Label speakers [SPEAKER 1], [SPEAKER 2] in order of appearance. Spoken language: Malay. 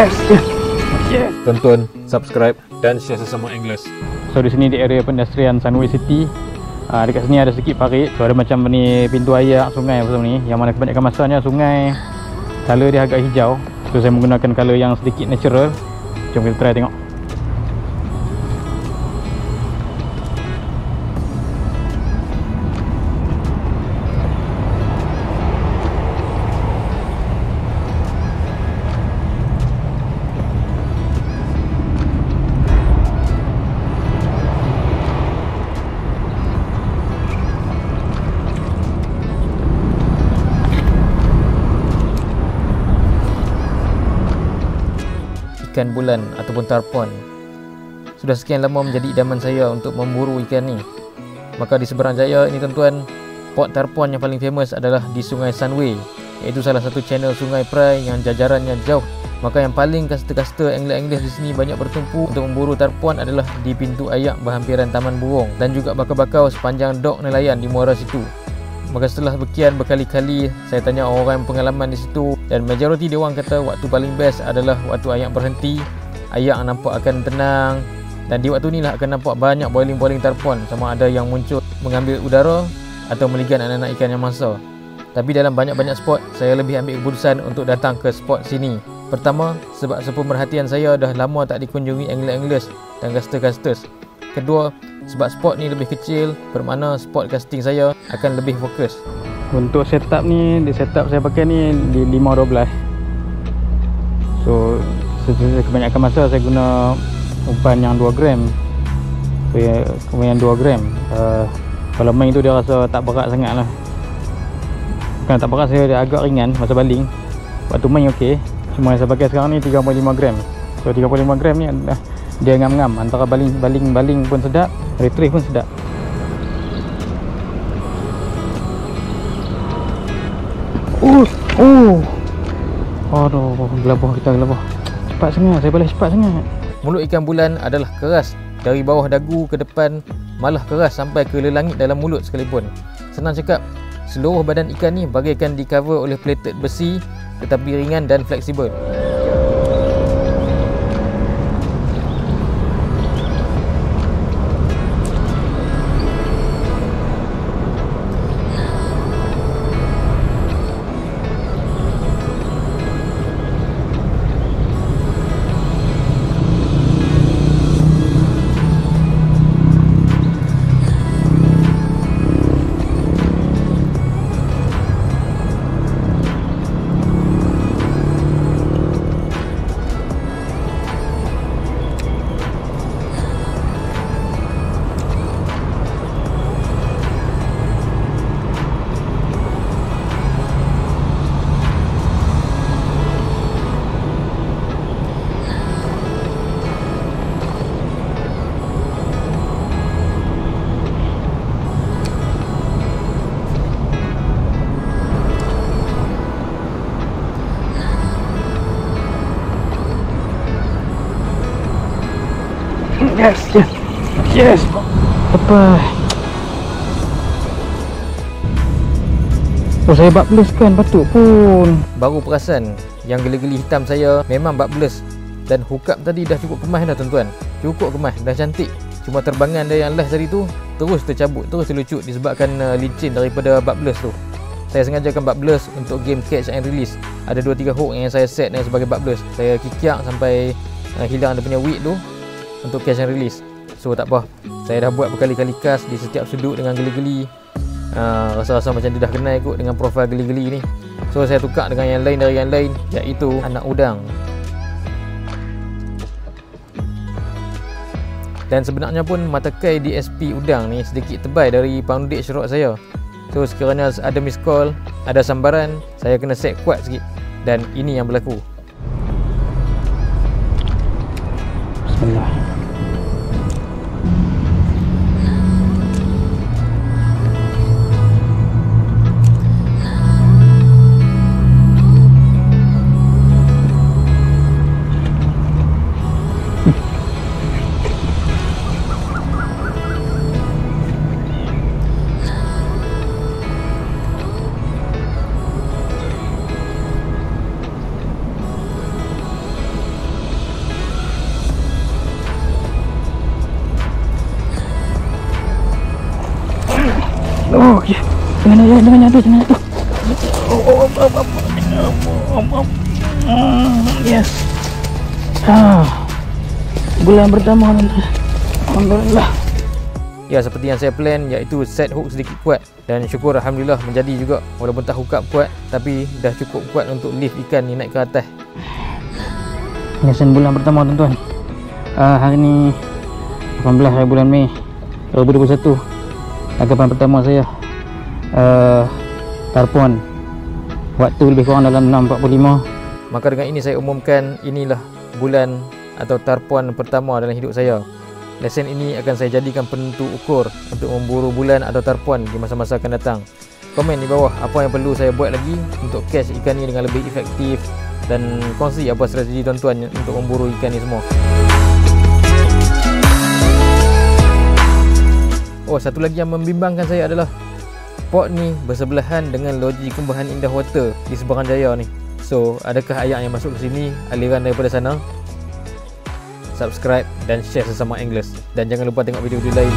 [SPEAKER 1] Yes, yes. Yes.
[SPEAKER 2] Tonton, subscribe dan share sesama Anglers.
[SPEAKER 1] So di sini di area pedestrian Sunway City. Uh, dekat sini ada sedikit parit. So ada macam ni pintu air sungai apa ni. Yang mana kebanyakan masanya sungai color dia agak hijau. So saya menggunakan color yang sedikit natural. Jom kita try tengok.
[SPEAKER 3] Ikan bulan ataupun tarpon. Sudah sekian lama menjadi idaman saya untuk memburu ikan ni. Maka di seberang jaya ini tuan-tuan, pot tarpon yang paling famous adalah di Sungai Sunway. Iaitu salah satu channel sungai Prai yang jajarannya jauh. Maka yang paling kasta-kasta angler-angler di sini banyak bertumpu untuk memburu tarpon adalah di pintu ayak berhampiran Taman Burung dan juga bakau-bakau sepanjang dok nelayan di muara situ. Maka setelah bekian berkali-kali saya tanya orang yang pengalaman di situ dan majoriti dia orang kata waktu paling best adalah waktu ayak berhenti, ayak nampak akan tenang dan di waktu ni lah akan nampak banyak boiling-boiling tarpon sama ada yang muncul mengambil udara atau meligan anak-anak ikan yang masa. Tapi dalam banyak-banyak spot saya lebih ambil keputusan untuk datang ke spot sini. Pertama, sebab sepemerhatian saya dah lama tak dikunjungi angler-anglers dan caster-casters. Kedua, sebab spot ni lebih kecil bermakna spot casting saya akan lebih fokus.
[SPEAKER 1] Untuk setup ni, di setup saya pakai ni di 512. So kebanyakan masa saya guna umpan yang 2 gram. Umpan yang 2 gram. Uh, kalau main tu dia rasa tak berat sangat lah. Bukan tak berat saya dia agak ringan masa baling. Waktu main okey. Cuma yang saya pakai sekarang ni 3.5 gram. So 3.5 gram ni dah dia ngam-ngam antara baling baling baling pun sedap retrieve pun sedap. Uh uh. Aduh gelabah kita gelabah. Cepat sangat saya boleh cepat sangat.
[SPEAKER 3] Mulut ikan bulan adalah keras. Dari bawah dagu ke depan malah keras sampai ke lelangit dalam mulut sekalipun. Senang cakap seluruh badan ikan ni bagaikan di cover oleh plated besi tetapi ringan dan fleksibel
[SPEAKER 1] Yes, yes. Yes. Apa? Oh, saya bak blus kan patut pun.
[SPEAKER 3] Baru perasan yang geli-geli hitam saya memang bak blus dan hookup tadi dah cukup kemas dah tuan-tuan. Cukup kemas, dah cantik. Cuma terbangan dia yang last tadi tu terus tercabut, terus terlucut disebabkan uh, licin daripada bak blus tu. Saya sengajakan bak blus untuk game catch and release. Ada 2 3 hook yang saya set ni sebagai bak blus. Saya kikiak sampai uh, hilang dia punya weight tu untuk catch and release so tak apa. Saya dah buat berkali-kali cast di setiap sudut dengan geli-geli. Uh, rasa-rasa macam dia dah kenal kot dengan profil geli-geli ni. So saya tukar dengan yang lain dari yang lain iaitu anak udang. Dan sebenarnya pun mata kai DSP udang ni sedikit tebal dari poundage rod saya. So sekiranya ada miss call ada sambaran saya kena set kuat sikit. Dan ini yang berlaku.
[SPEAKER 1] Bismillah. Jangan jangan jatuh jangan jatuh. Oh, oh, oh, oh, oh, oh, oh, oh. Yes ah bulan pertama alhamdulillah.
[SPEAKER 3] Ya seperti yang saya plan iaitu set hook sedikit kuat. Dan syukur Alhamdulillah menjadi juga. Walaupun tak hook up kuat tapi dah cukup kuat untuk lift ikan ni naik ke atas.
[SPEAKER 1] Yasin bulan pertama tuan-tuan. Uh, Hari ni 18 hari bulan Mei 2021 Tangkapan pertama saya uh, Tarpon Waktu lebih kurang dalam 6.45
[SPEAKER 3] Maka dengan ini saya umumkan inilah bulan atau tarpuan pertama dalam hidup saya Lesen ini akan saya jadikan penentu ukur untuk memburu bulan atau tarpuan di masa-masa akan datang. Komen di bawah apa yang perlu saya buat lagi untuk catch ikan ni dengan lebih efektif dan kongsi apa strategi tuan-tuan untuk memburu ikan ni semua. Oh, satu lagi yang membimbangkan saya adalah pot ni bersebelahan dengan loji kumbahan indah water di Seberang Jaya ni. So, adakah air yang masuk ke sini aliran daripada sana? subscribe dan share sesama English dan jangan lupa tengok video-video lain